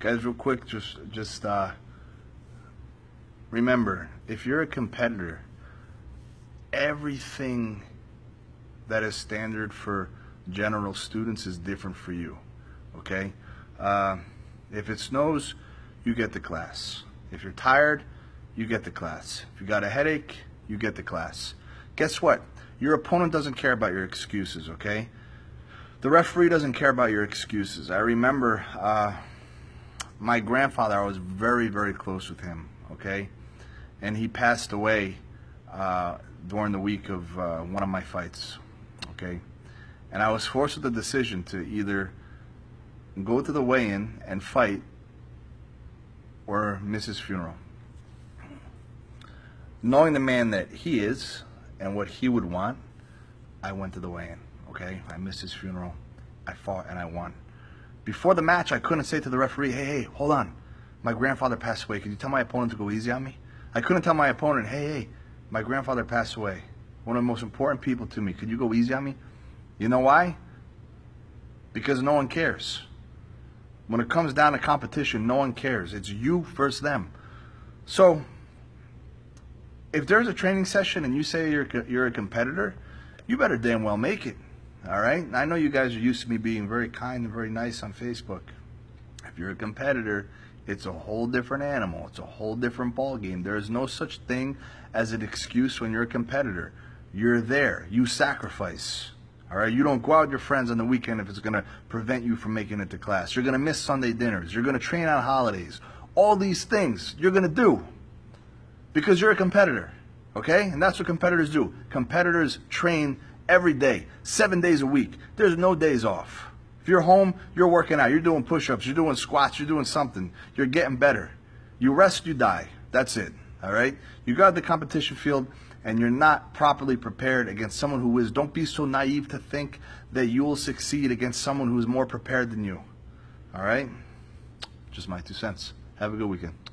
guys, real quick, just just uh, remember, if you're a competitor, everything that is standard for general students is different for you. Okay? Uh, if it snows, you get the class. If you're tired, you get the class. If you got a headache, you get the class. Guess what? Your opponent doesn't care about your excuses, okay? The referee doesn't care about your excuses. I remember uh, my grandfather, I was very, very close with him, okay? And he passed away uh, during the week of uh, one of my fights, okay? And I was forced with the decision to either go to the weigh-in and fight or miss his funeral. Knowing the man that he is and what he would want, I went to the weigh-in, okay? I missed his funeral. I fought and I won. Before the match, I couldn't say to the referee, hey, hey, hold on. My grandfather passed away. Can you tell my opponent to go easy on me? I couldn't tell my opponent, hey, hey, my grandfather passed away. One of the most important people to me. Could you go easy on me? You know why? Because no one cares. When it comes down to competition, no one cares. It's you versus them. So, if there's a training session and you say you're you're a competitor, you better damn well make it. All right? I know you guys are used to me being very kind and very nice on Facebook. If you're a competitor, it's a whole different animal. It's a whole different ball game. There is no such thing as an excuse when you're a competitor. You're there. You sacrifice. All right, you don't go out with your friends on the weekend if it's going to prevent you from making it to class. You're going to miss Sunday dinners. You're going to train on holidays. All these things you're going to do because you're a competitor. Okay? And that's what competitors do. Competitors train every day, seven days a week. There's no days off. If you're home, you're working out. You're doing push ups. You're doing squats. You're doing something. You're getting better. You rest, you die. That's it. All right? You got the competition field and you're not properly prepared against someone who is, don't be so naive to think that you will succeed against someone who is more prepared than you. All right? Just my two cents. Have a good weekend.